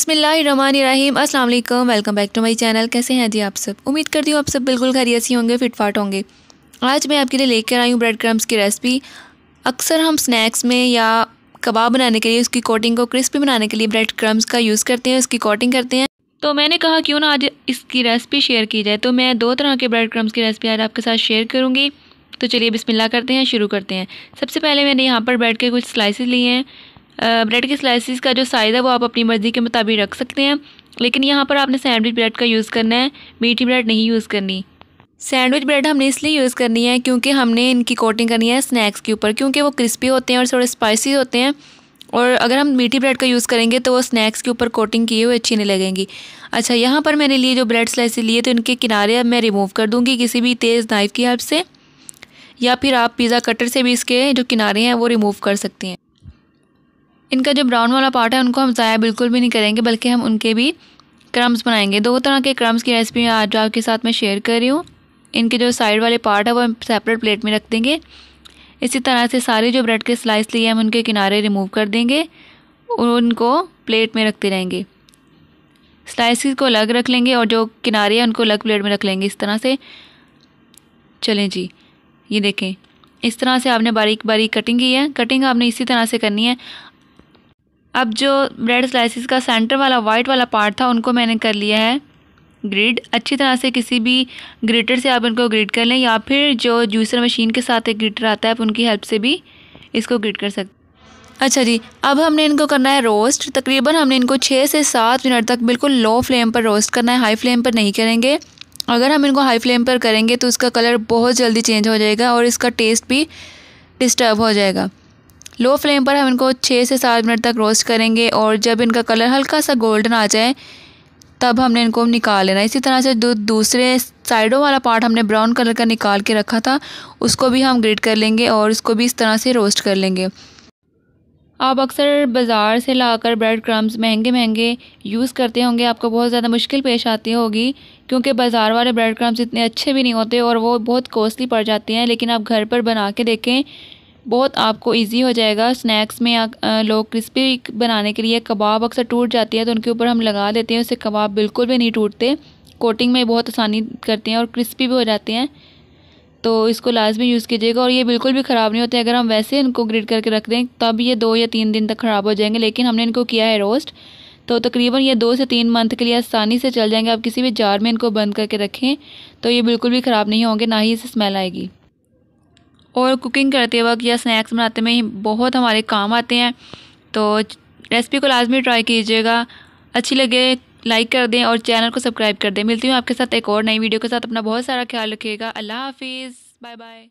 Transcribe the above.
बसमीम अस्सलाम वालेकुम welcome back to my channel. कैसे हैं जी आप सब? उम्मीद करती हूँ आप सब बिल्कुल खैरियत सी होंगे, फिटफाट होंगे। आज मैं आपके लिए लेकर आई हूँ ब्रेड क्रम्स की रेसिपी अक्सर हम स्नैक्स में या कबाब बनाने के लिए उसकी कोटिंग को क्रिस्पी बनाने के लिए ब्रेड क्रम्स का यूज़ करते हैं, उसकी कोटिंग करते हैं। तो मैंने कहा, क्यों ना आज इसकी रेसिपी शेयर की जाए? तो मैं दो तरह के ब्रेड क्रम्स की रेसिपी आज आपके साथ शेयर करूँगी। तो चलिए बिस्मिल्लाह करते हैं, शुरू करते हैं। सबसे पहले मैंने यहाँ पर ब्रेड के कुछ स्लाइसिस लिए हैं। ब्रेड के स्लाइसिस का जो साइज़ है, वो आप अपनी मर्ज़ी के मुताबिक रख सकते हैं। लेकिन यहाँ पर आपने सैंडविच ब्रेड का यूज़ करना है मीठी ब्रेड नहीं यूज़ करनी। सैंडविच ब्रेड हमने इसलिए यूज़ करनी है क्योंकि हमने इनकी कोटिंग करनी है स्नैक्स के ऊपर, क्योंकि वो क्रिस्पी होते हैं और थोड़े स्पाइसी होते हैं। और अगर हम मीठी ब्रेड का यूज़ करेंगे तो वो स्नैक्स के ऊपर कोटिंग किए हुए अच्छी नहीं लगेंगी। अच्छा यहाँ पर मैंने लिए जो ब्रेड स्लाइसिस लिए तो इनके किनारे अब मैं रिमूव कर दूँगी किसी भी तेज़ नाइफ़ की हेल्प से। या फिर आप पिज़्ज़ा कटर से भी इसके जो किनारे हैं, वो रिमूव कर सकती हैं। इनका जो ब्राउन वाला पार्ट है, उनको हम ज़ाया बिल्कुल भी नहीं करेंगे, बल्कि हम उनके भी क्रम्स बनाएँगे। दो तरह के क्रम्स की रेसिपी आज आपके साथ मैं शेयर कर रही हूँ। इनके जो साइड वाले पार्ट है, वो हम सेपरेट प्लेट में रख देंगे। इसी तरह से सारे जो ब्रेड के स्लाइस लिए हम उनके किनारे रिमूव कर देंगे और उनको प्लेट में रखते रहेंगे। स्लाइसिस को अलग रख लेंगे और जो किनारे हैं, उनको अलग प्लेट में रख लेंगे। इस तरह से चलें जी। ये देखें, इस तरह से आपने बारीक बारीक कटिंग की है। कटिंग आपने इसी तरह से करनी है। अब जो ब्रेड स्लाइसिस का सेंटर वाला वाइट वाला पार्ट था, उनको मैंने कर लिया है ग्रिड अच्छी तरह से किसी भी ग्रेटर से आप इनको ग्रिड कर लें, या फिर जो जूसर मशीन के साथ एक ग्रेटर आता है, आप उनकी हेल्प से भी इसको ग्रिड कर सकते अच्छा जी, अब हमने इनको करना है रोस्ट तकरीबन हमने इनको छः से सात मिनट तक बिल्कुल लो फ्लेम पर रोस्ट करना है हाई फ्लेम पर नहीं करेंगे। अगर हम इनको हाई फ्लेम पर करेंगे तो इसका कलर बहुत जल्दी चेंज हो जाएगा और इसका टेस्ट भी डिस्टर्ब हो जाएगा। लो फ्लेम पर हम इनको छः से सात मिनट तक रोस्ट करेंगे और जब इनका कलर हल्का सा गोल्डन आ जाए, तब हमने इनको निकाल लेना। इसी तरह से दो दूसरे साइडों वाला पार्ट हमने ब्राउन कलर का निकाल के रखा था, उसको भी हम ग्रेट कर लेंगे और इसको भी इस तरह से रोस्ट कर लेंगे। आप अक्सर बाज़ार से लाकर ब्रेड क्रम्स महँगे महँगे यूज़ करते होंगे, आपको बहुत ज़्यादा मुश्किल पेश आती होगी, क्योंकि बाज़ार वाले ब्रेड क्रम्स इतने अच्छे भी नहीं होते और वो बहुत कॉस्टली पड़ जाते हैं, लेकिन आप घर पर बना के देखें बहुत आपको इजी हो जाएगा। स्नैक्स में आ, लोग क्रिस्पी बनाने के लिए कबाब अक्सर टूट जाती है तो उनके ऊपर हम लगा देते हैं। उससे कबाब बिल्कुल भी नहीं टूटते। कोटिंग में बहुत आसानी करते हैं और क्रिस्पी भी हो जाते हैं। तो इसको लाजमी यूज़ कीजिएगा और ये बिल्कुल भी ख़राब नहीं होते। अगर हम वैसे इनको ग्रिड करके रख दें तब ये दो या तीन दिन तक ख़राब हो जाएँगे। लेकिन हमने इनको किया है रोस्ट तो तकरीबन ये दो से तीन मंथ के लिए आसानी से चल जाएँगे। आप किसी भी जार में इनको बंद करके रखें तो ये बिल्कुल भी ख़राब नहीं होंगे ना ही इसे स्मेल आएगी। और कुकिंग करते वक्त या स्नैक्स बनाते में बहुत हमारे काम आते हैं। तो रेसिपी को लाजमी ट्राई कीजिएगा। अच्छी लगे लाइक कर दें और चैनल को सब्सक्राइब कर दें। मिलती हूँ आपके साथ एक और नई वीडियो के साथ। अपना बहुत सारा ख्याल रखिएगा। अल्लाह हाफिज़। Bye bye